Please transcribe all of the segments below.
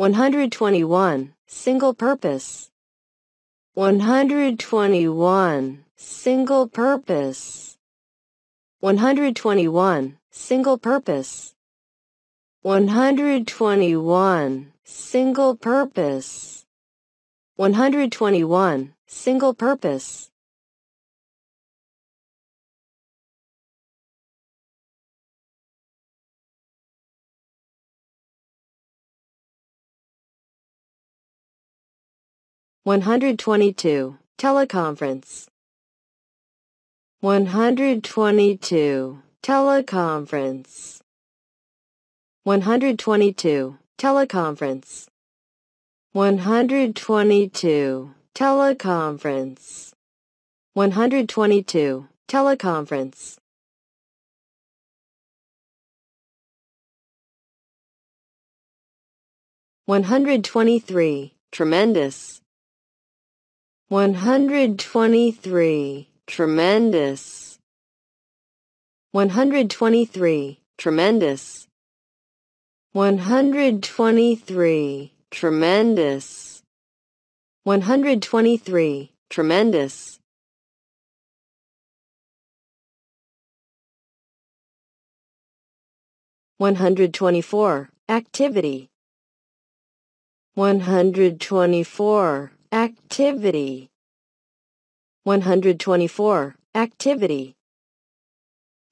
121. Single purpose. 121. Single purpose. 121. Single purpose. 121. Single purpose. 121. Single purpose. 122. Teleconference. 122. Teleconference. 122. Teleconference. 122. Teleconference. 122. Teleconference. One hundred twenty three. Tremendous. 123. Tremendous. 123. Tremendous. 123. Tremendous. 123. Tremendous. One hundred twenty four activity. One hundred twenty four Activity. One hundred twenty-four. Activity.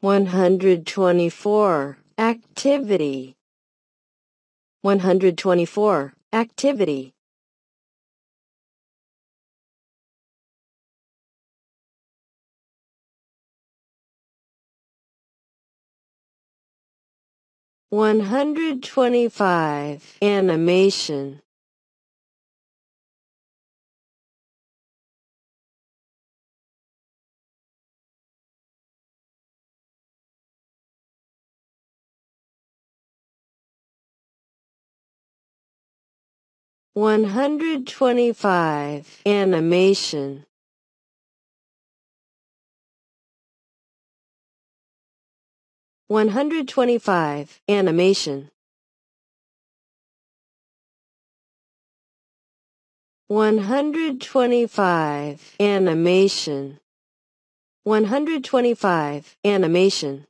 One hundred twenty-four. Activity. One hundred twenty-four. Activity. One hundred twenty-five. Animation. One hundred twenty-five. Animation. One hundred twenty-five. Animation. One hundred twenty-five. Animation. One hundred twenty-five. Animation.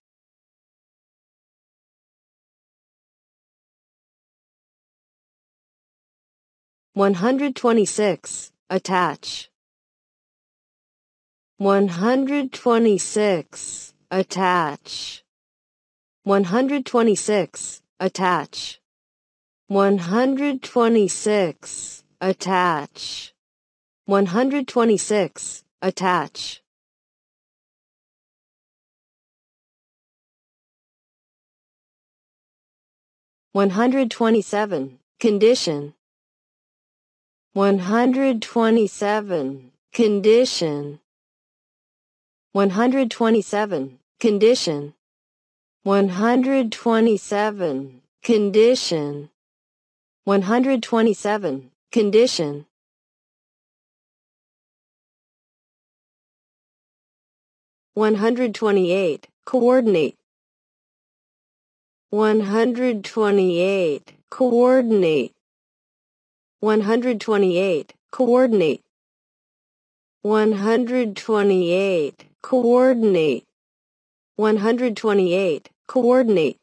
126. Attach. 126. Attach. 126. Attach. 126. Attach. 126. Attach. One hundred twenty seven condition 127. Condition 127. Condition 127. Condition 127. Condition One hundred twenty eight coordinate. One hundred twenty eight coordinate. 128. Coordinate. 128. Coordinate. 128. Coordinate.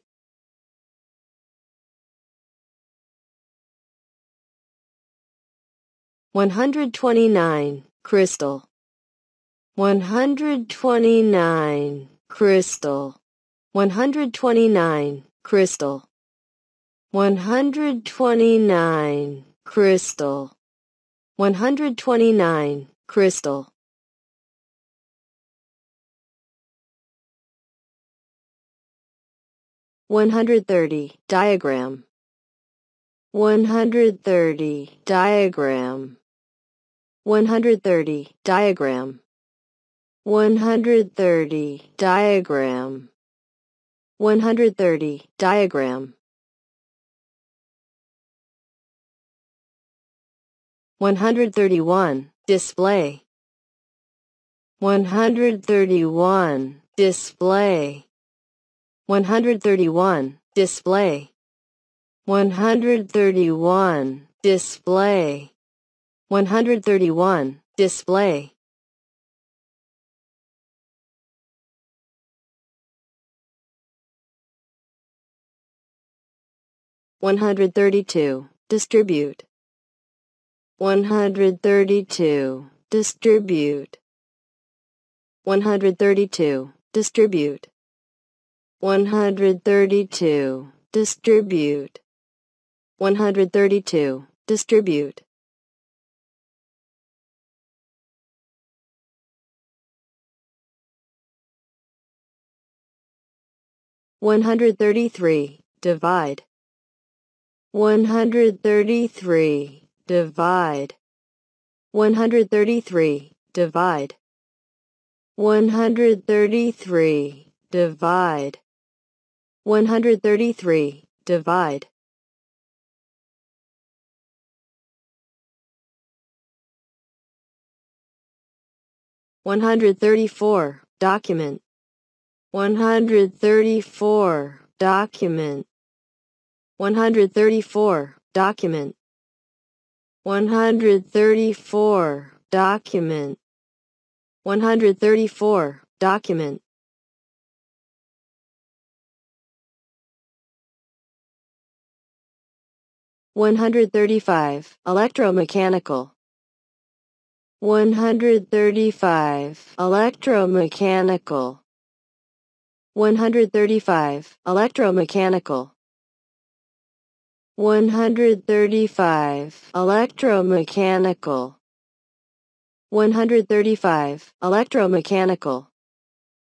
One hundred twenty-nine. Crystal. One hundred twenty-nine. Crystal. One hundred twenty-nine. Crystal. One hundred twenty-nine. Crystal. 129. Crystal. One hundred thirty. Diagram. One hundred thirty. Diagram. One hundred thirty. Diagram. One hundred thirty. Diagram. One hundred thirty. Diagram. 131. Display. 131. Display. 131. Display. 131. Display. 131. Display. One hundred thirty-two. Distribute. One hundred thirty-two. Distribute. One hundred thirty-two. Distribute. One hundred. Distribute. 132. Distribute. One hundred thirty-three. Divide. One hundred thirty-three. Divide. One hundred thirty-three. Divide. One hundred thirty-three. Divide. One hundred thirty four document one hundred thirty four document 134. Document. 134. Document. 134. Document. 134. Document. 134. Document. One hundred thirty-five. Electromechanical. 135. Electromechanical. 135. Electromechanical. 135. Electromechanical. 135. Electromechanical.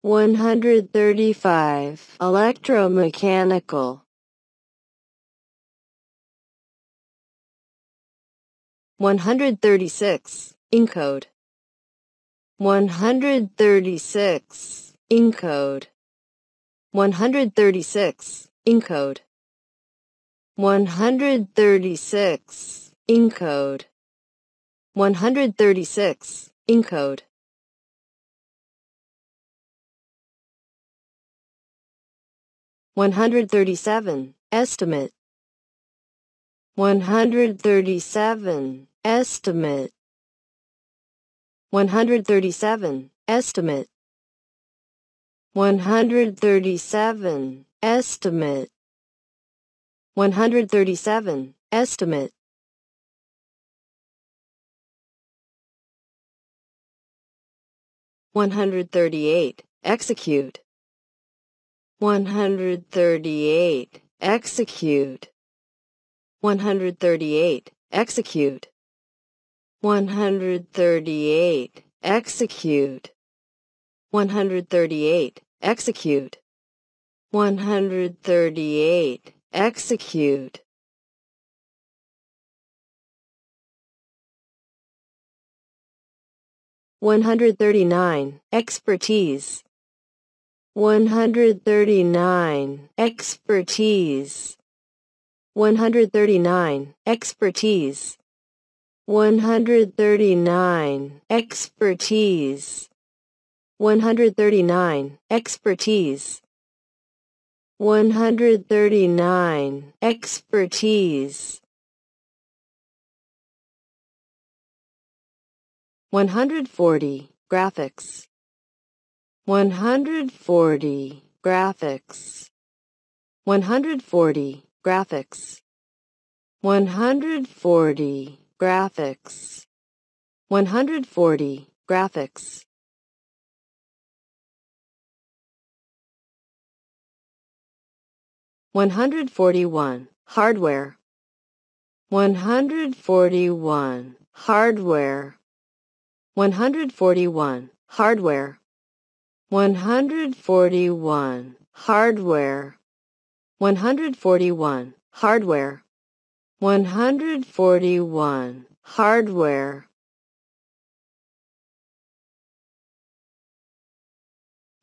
135. Electromechanical. 136. Encode 136 Encode 136 Encode 136 Encode 136 Encode One hundred thirty-seven. Estimate. One hundred thirty-seven. Estimate. 137. Estimate. 137. Estimate. 137. Estimate. One hundred thirty-eight. Execute. One hundred thirty-eight. Execute. One hundred thirty-eight. Execute. 138. Execute. 138. Execute. 138. Execute. One hundred thirty-nine. Expertise. One hundred thirty-nine. Expertise. One hundred thirty-nine. Expertise. 139. Expertise. 139. Expertise. 139. Expertise. 140. Graphics. 140. Graphics. 140. Graphics. 140 graphics 140 graphics One hundred forty-one hardware. One hundred forty-one hardware. One hundred forty-one hardware. One hundred forty-one hardware. One hundred forty-one hardware. 141. Hardware.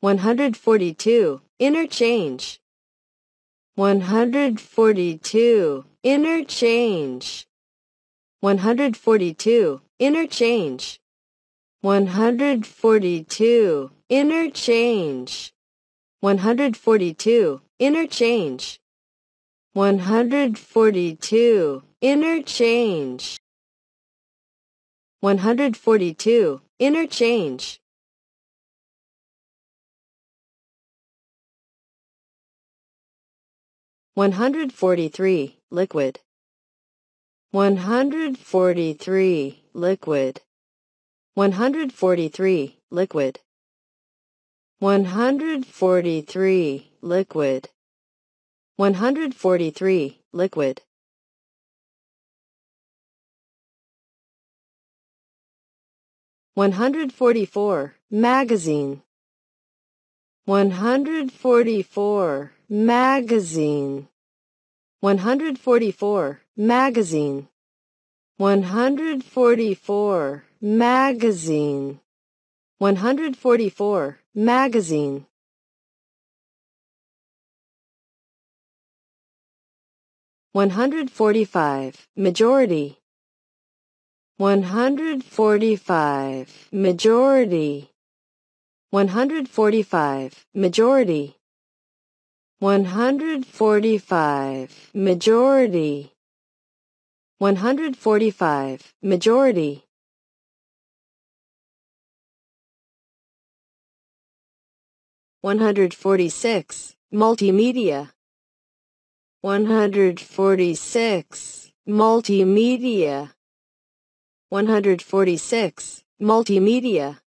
142. Interchange. 142. Interchange. 142. Interchange. 142. Interchange. 142. Interchange. 142. Interchange. 142. Interchange. 143. Liquid. 143. Liquid. 143. Liquid. 143. Liquid. 143. Liquid. One hundred forty-four. Magazine. One hundred forty-four. Magazine. One hundred forty-four. Magazine. One hundred forty-four. Magazine. One hundred forty-four. Magazine. 145. Majority. 145. Majority. 145. Majority. 145. Majority. 145. Majority. One hundred forty-six. Multimedia. 146. Multimedia. 146. Multimedia.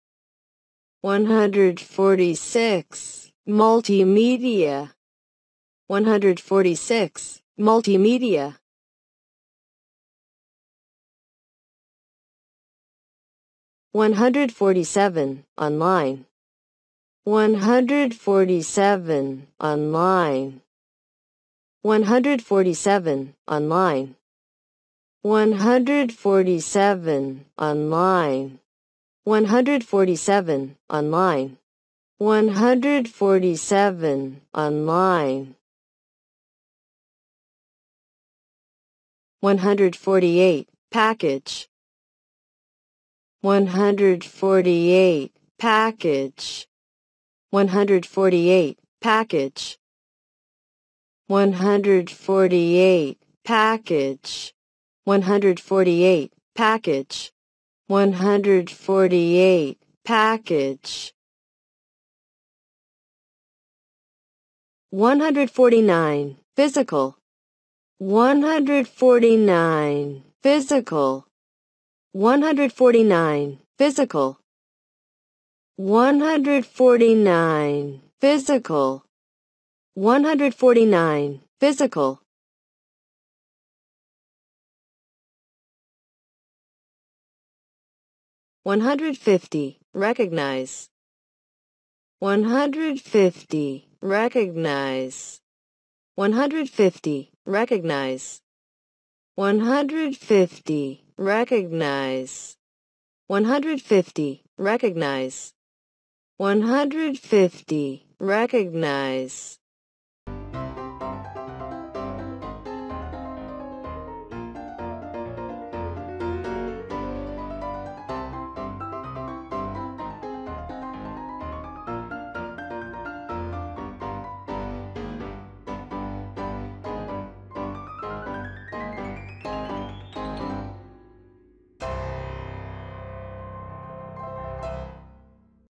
146. Multimedia. 146. Multimedia. One hundred forty-seven online. One hundred forty-seven online. 147 online 147 online 147 online 147 online 148 package. 148 package. 148 package. 148 package. 148 package. 148 package. 149 physical 149 physical 149 physical 149 physical 149. Physical. One hundred fifty. Recognize. One hundred fifty. Recognize. One hundred fifty. Recognize. One hundred fifty. Recognize. One hundred fifty. Recognize. One hundred fifty. Recognize.